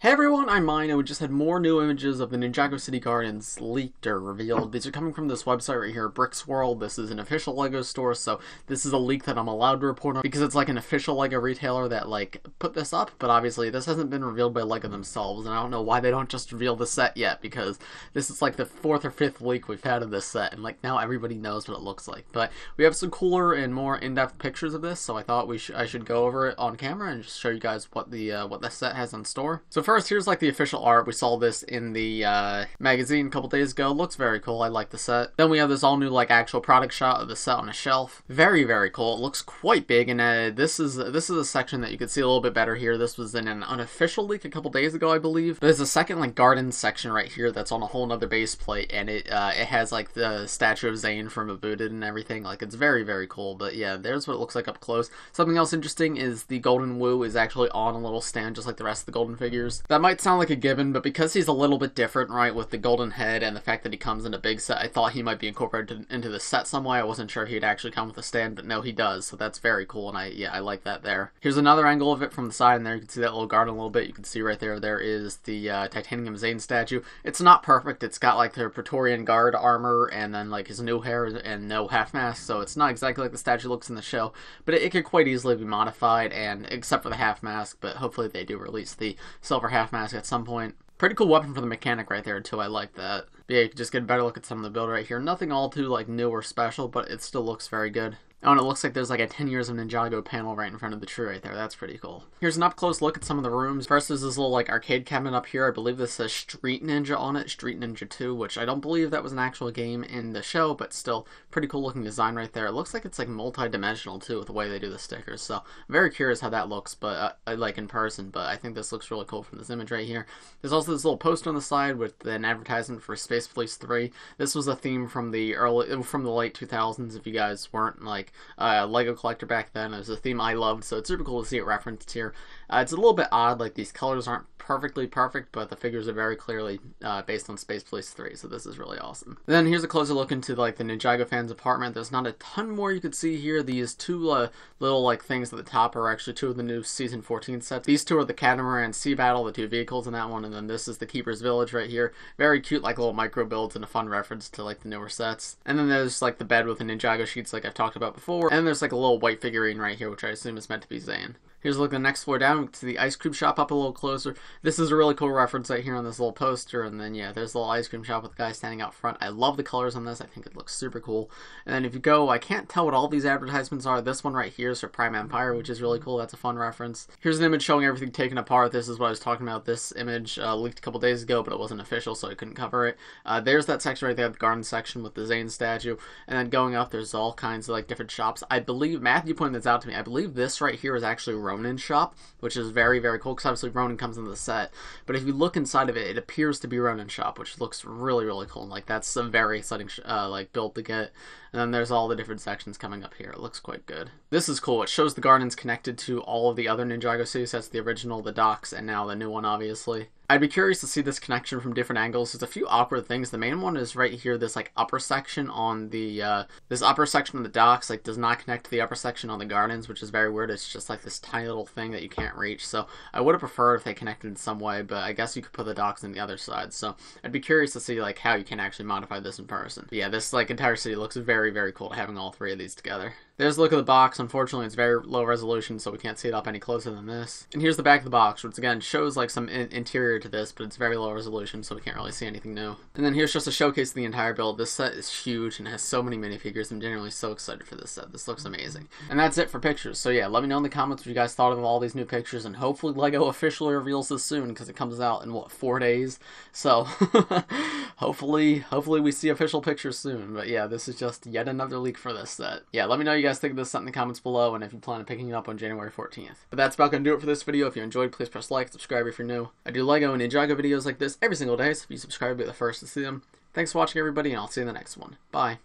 Hey everyone, I'm Mind, and we just had more new images of the Ninjago City Gardens leaked or revealed. These are coming from this website right here, Bricks World. This is an official LEGO store, so this is a leak that I'm allowed to report on because it's like an official LEGO retailer that like put this up, but obviously this hasn't been revealed by LEGO themselves, and I don't know why they don't just reveal the set yet because this is like the fourth or fifth leak we've had of this set, and like now everybody knows what it looks like. But we have some cooler and more in-depth pictures of this, so I thought we sh I should go over it on camera and just show you guys what the uh, what the set has in store. So first, here's like the official art. We saw this in the uh, magazine a couple days ago. Looks very cool. I like the set. Then we have this all new like actual product shot of the set on a shelf. Very very cool. It looks quite big, and uh, this is this is a section that you could see a little bit better here. This was in an unofficial leak a couple days ago, I believe. There's a second like garden section right here that's on a whole nother base plate, and it uh, it has like the statue of Zane from Rebooted and everything. Like it's very very cool. But yeah, there's what it looks like up close. Something else interesting is the Golden Wu is actually on a little stand just like the rest of the Golden figures. That might sound like a given, but because he's a little bit different, right, with the golden head and the fact that he comes in a big set, I thought he might be incorporated into the set some way. I wasn't sure he'd actually come with a stand, but no, he does, so that's very cool, and I, yeah, I like that there. Here's another angle of it from the side, and there you can see that little garden a little bit. You can see right there, there is the uh, Titanium Zane statue. It's not perfect. It's got, like, the Praetorian Guard armor, and then, like, his new hair and no half mask, so it's not exactly like the statue looks in the show, but it, it could quite easily be modified, and except for the half mask, but hopefully they do release the silver half mask at some point. Pretty cool weapon for the mechanic right there too. I like that. Yeah, you can just get a better look at some of the build right here. Nothing all too like new or special, but it still looks very good. Oh, and it looks like there's like a 10 years of Ninjago panel right in front of the tree right there. That's pretty cool. Here's an up close look at some of the rooms. First is this little like arcade cabinet up here. I believe this says Street Ninja on it, Street Ninja 2, which I don't believe that was an actual game in the show, but still pretty cool looking design right there. It looks like it's like multi-dimensional too with the way they do the stickers. So I'm very curious how that looks, but uh, like in person. But I think this looks really cool from this image right here. There's also this little poster on the side with an advertisement for Space Police 3. This was a theme from the early from the late 2000s. If you guys weren't like uh, Lego collector back then. It was a theme I loved, so it's super cool to see it referenced here. Uh, it's a little bit odd, like these colors aren't perfectly perfect, but the figures are very clearly uh, based on Space Police 3, so this is really awesome. And then here's a closer look into like the Ninjago fans apartment. There's not a ton more you could see here. These two uh, little like things at the top are actually two of the new Season 14 sets. These two are the Catamaran Sea Battle, the two vehicles in that one, and then this is the Keeper's Village right here. Very cute like little micro builds and a fun reference to like the newer sets. And then there's like the bed with the Ninjago sheets like I've talked about before. And there's like a little white figurine right here, which I assume is meant to be Zane. Here's a look at the next floor down to the ice cream shop up a little closer. This is a really cool reference right here on this little poster. And then, yeah, there's a little ice cream shop with the guy standing out front. I love the colors on this. I think it looks super cool. And then if you go, I can't tell what all these advertisements are. This one right here is for Prime Empire, which is really cool. That's a fun reference. Here's an image showing everything taken apart. This is what I was talking about. This image uh, leaked a couple days ago, but it wasn't official, so I couldn't cover it. Uh, there's that section right there, the garden section with the Zane statue. And then going up, there's all kinds of like different shops. I believe, Matthew pointed this out to me, I believe this right here is actually Ronin's shop which is very, very cool because obviously Ronin comes in the set. But if you look inside of it, it appears to be Ronin shop, which looks really, really cool. And, like that's a very exciting uh, like build to get. And then there's all the different sections coming up here. It looks quite good. This is cool. It shows the gardens connected to all of the other Ninjago city sets, the original, the docks, and now the new one, obviously. I'd be curious to see this connection from different angles. There's a few awkward things. The main one is right here, this like upper section on the, uh, this upper section of the docks, like does not connect to the upper section on the gardens, which is very weird. It's just like this tiny little thing that you can't reach. So I would have preferred if they connected in some way, but I guess you could put the docks on the other side. So I'd be curious to see like how you can actually modify this in person. But yeah, this like entire city looks very, very cool having all three of these together. There's a look at the box. Unfortunately, it's very low resolution, so we can't see it up any closer than this. And here's the back of the box, which again shows like some in interior to this, but it's very low resolution, so we can't really see anything new. And then here's just a showcase of the entire build. This set is huge and has so many minifigures. I'm genuinely so excited for this set. This looks amazing. And that's it for pictures. So yeah, let me know in the comments what you guys thought of all these new pictures, and hopefully LEGO officially reveals this soon, because it comes out in, what, four days? So, hopefully, hopefully we see official pictures soon. But yeah, this is just yet another leak for this set. Yeah, let me know you guys think of this set in the comments below, and if you plan on picking it up on January 14th. But that's about going to do it for this video. If you enjoyed, please press like, subscribe if you're new. I do LEGO and Ninjago videos like this every single day, so if you subscribe, you'll be the first to see them. Thanks for watching, everybody, and I'll see you in the next one. Bye.